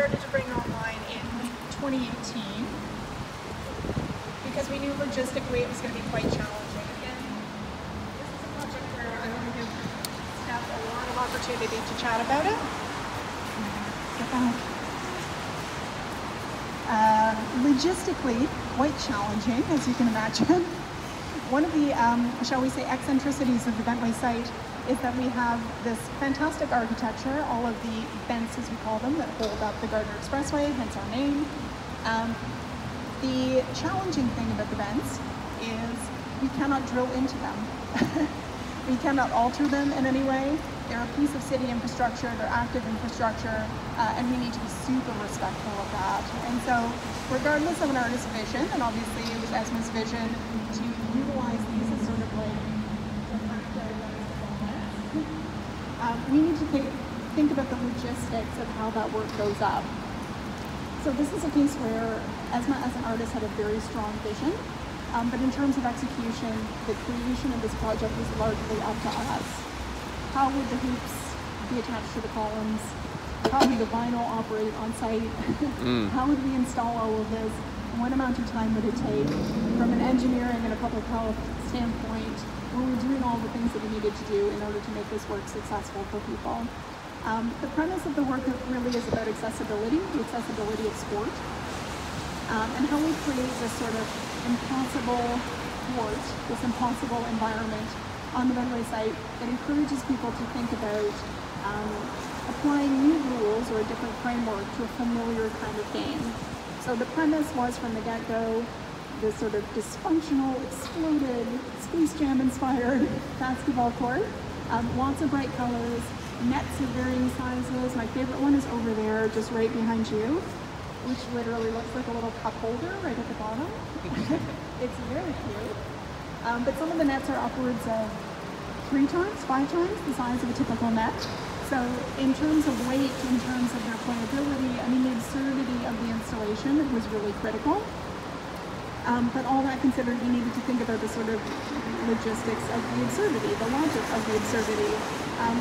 started to bring online in 2018 because we knew logistically it was going to be quite challenging. Again, this is a project where I want to give staff a lot of opportunity to chat about it. Uh, logistically, quite challenging, as you can imagine. One of the, um, shall we say, eccentricities of the Bentway site is that we have this fantastic architecture, all of the bents, as we call them, that hold up the Gardiner Expressway, hence our name. Um, the challenging thing about the bents is we cannot drill into them. we cannot alter them in any way. They're a piece of city infrastructure, they're active infrastructure, uh, and we need to be super respectful of that. And so, regardless of an artist's vision, and obviously it was Esmaa's vision to utilize these as sort of like um, we need to think, think about the logistics of how that work goes up. So this is a case where Esma as an artist had a very strong vision, um, but in terms of execution, the creation of this project was largely up to us. How would the hoops be attached to the columns? How would the vinyl operate on site? mm. How would we install all of this? What amount of time would it take? From an engineering and a public health standpoint, were we doing all the things that we needed to do in order to make this work successful for people? Um, the premise of the work really is about accessibility, the accessibility of sport, um, and how we create this sort of impossible port, this impossible environment on the Bentway site that encourages people to think about um, applying new rules or a different framework to a familiar kind of game. So the premise was from the get-go this sort of dysfunctional, exploded, Space Jam inspired basketball court. Um, lots of bright colors, nets of varying sizes. My favorite one is over there, just right behind you, which literally looks like a little cup holder right at the bottom. it's very cute. Um, but some of the nets are upwards of three times, five times the size of a typical net. So in terms of weight, in terms of their playability, I mean the absurdity of the installation was really critical. Um, but all that considered, we needed to think about the sort of logistics of the absurdity, the logic of the absurdity. Um,